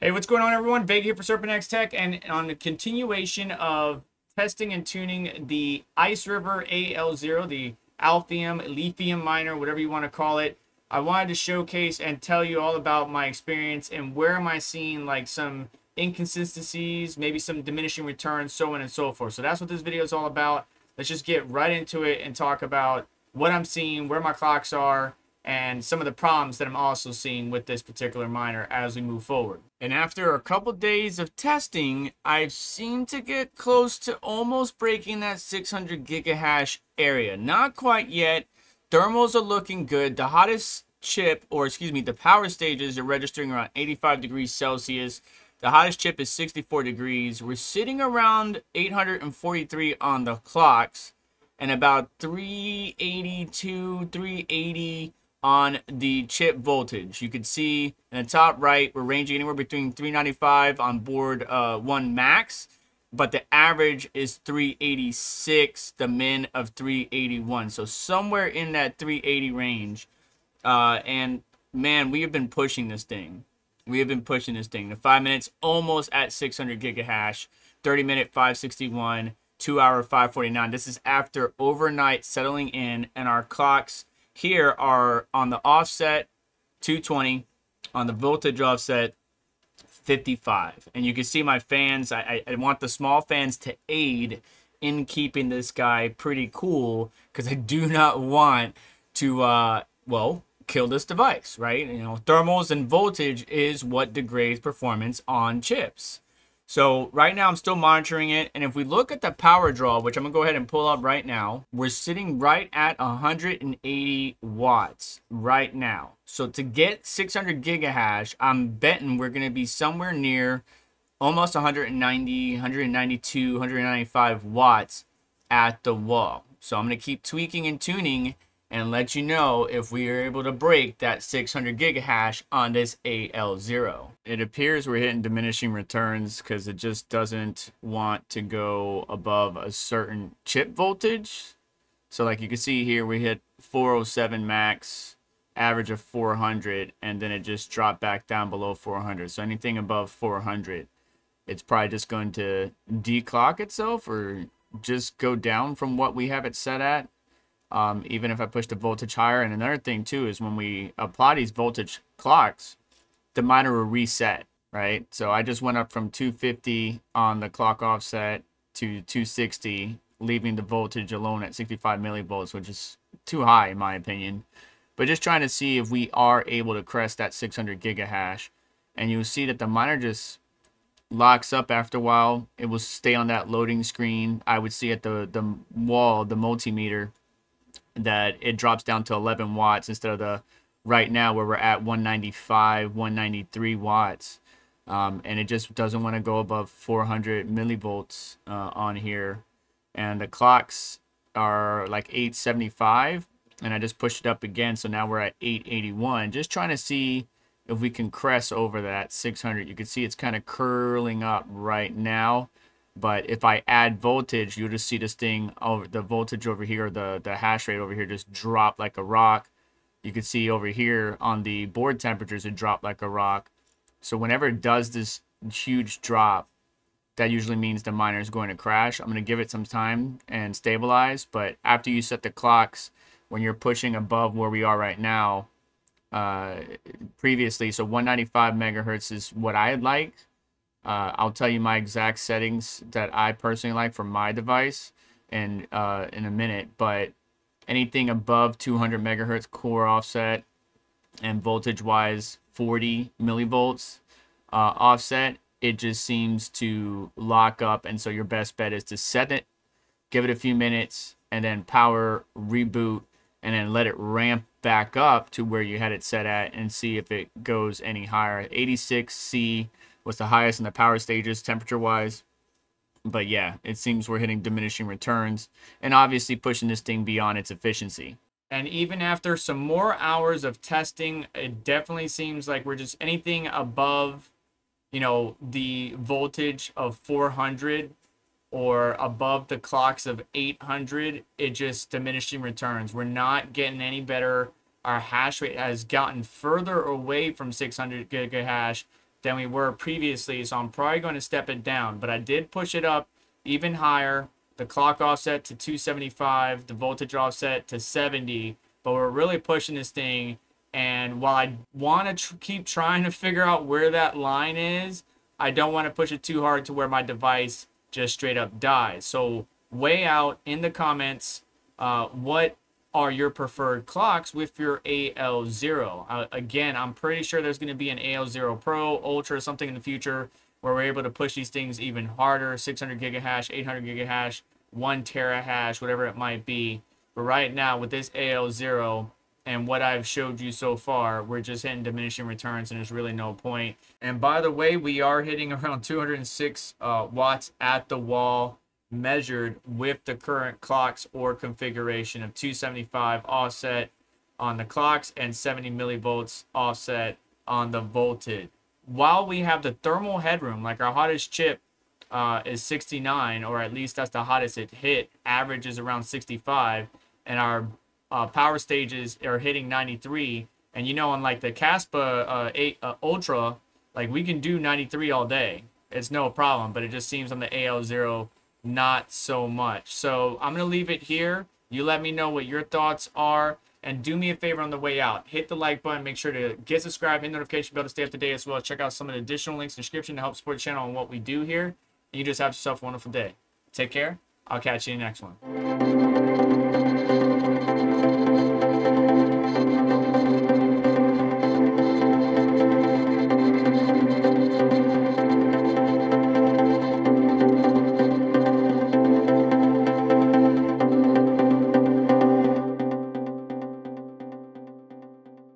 Hey, what's going on, everyone? Vega here for SerpentX Tech, and on the continuation of testing and tuning the Iceriver AL0, the Alephium, Lithium miner, whatever you want to call it. I wanted to showcase and tell you all about my experience and where am I seeing like some inconsistencies, maybe some diminishing returns, so on and so forth. So that's what this video is all about. Let's just get right into it and talk about what I'm seeing, where my clocks are, and some of the problems that I'm also seeing with this particular miner as we move forward. And after a couple days of testing, I've seemed to get close to almost breaking that 600 gigahash area. Not quite yet. Thermals are looking good. The hottest chip, or excuse me, the power stages are registering around 85 degrees Celsius. The hottest chip is 64 degrees. We're sitting around 843 on the clocks and about 382, 380 on the chip voltage. You can see in the top right, we're ranging anywhere between 395 on board uh, 1 max, but the average is 386, the min of 381. So somewhere in that 380 range. Uh, and man, we have been pushing this thing. We have been pushing this thing. The five minutes almost at 600 gigahash, 30 minute 561, two hour 549. This is after overnight settling in and our clocks here are on the offset 220, on the voltage offset 55. And you can see my fans, I, I want the small fans to aid in keeping this guy pretty cool because I do not want to, uh, well, kill this device, right? You know, thermals and voltage is what degrades performance on chips. So right now I'm still monitoring it. And if we look at the power draw, which I'm gonna go ahead and pull up right now, we're sitting right at 180 watts right now. So to get 600 gigahash, I'm betting we're gonna be somewhere near almost 190, 192, 195 watts at the wall. So I'm gonna keep tweaking and tuning and let you know if we are able to break that 600 gigahash on this AL0. It appears we're hitting diminishing returns because it just doesn't want to go above a certain chip voltage. So like you can see here, we hit 407 max, average of 400, and then it just dropped back down below 400. So anything above 400, it's probably just going to declock itself or just go down from what we have it set at um, even if I push the voltage higher. And another thing too is when we apply these voltage clocks, the miner will reset, right? So I just went up from 250 on the clock offset to 260, leaving the voltage alone at 65 millivolts, which is too high in my opinion. But just trying to see if we are able to crest that 600 gigahash. And you'll see that the miner just locks up after a while. It will stay on that loading screen. I would see at the, the wall, the multimeter, that it drops down to 11 watts instead of the right now where we're at 195, 193 watts. Um, and it just doesn't want to go above 400 millivolts uh, on here. And the clocks are like 875 and I just pushed it up again. So now we're at 881. Just trying to see if we can crest over that 600. You can see it's kind of curling up right now. But if I add voltage, you'll just see this thing over the voltage over here, the, the hash rate over here just drop like a rock. You can see over here on the board temperatures, it dropped like a rock. So whenever it does this huge drop, that usually means the miner is going to crash. I'm going to give it some time and stabilize. But after you set the clocks, when you're pushing above where we are right now, uh, previously, so 195 megahertz is what I'd like. Uh, I'll tell you my exact settings that I personally like for my device in, uh, in a minute, but anything above 200 megahertz core offset and voltage wise 40 millivolts uh, offset, it just seems to lock up. And so your best bet is to set it, give it a few minutes, and then power reboot, and then let it ramp back up to where you had it set at and see if it goes any higher. 86C was the highest in the power stages temperature wise. But yeah, it seems we're hitting diminishing returns and obviously pushing this thing beyond its efficiency. And even after some more hours of testing, it definitely seems like we're just anything above, you know, the voltage of 400 or above the clocks of 800, it just diminishing returns. We're not getting any better. Our hash rate has gotten further away from 600 gigahash than we were previously. So I'm probably going to step it down. But I did push it up even higher. The clock offset to 275, the voltage offset to 70. But we're really pushing this thing. And while I want to tr- keep trying to figure out where that line is, I don't want to push it too hard to where my device just straight up dies. So weigh out in the comments uh, what are your preferred clocks with your AL0. Uh, again, I'm pretty sure there's going to be an AL0 Pro, Ultra, something in the future where we're able to push these things even harder 600 gigahash, 800 gigahash, 1 terahash, whatever it might be. But right now, with this AL0 and what I've showed you so far, we're just hitting diminishing returns and there's really no point. And by the way, we are hitting around 206 uh, watts at the wall measured with the current clocks or configuration of 275 offset on the clocks and 70 millivolts offset on the voltage. While we have the thermal headroom, like our hottest chip uh, is 69, or at least that's the hottest it hit, average is around 65, and our uh, power stages are hitting 93. And you know, on like the Kaspa uh, 8 uh, Ultra, like we can do 93 all day. It's no problem, but it just seems on the AL0 not so much. So I'm going to leave it here. You let me know what your thoughts are. And do me a favor on the way out. Hit the like button. Make sure to get subscribed, hit notification bell to stay up to date as well. Check out some of the additional links in the description to help support the channel and what we do here. And you just have yourself a wonderful day. Take care. I'll catch you in the next one.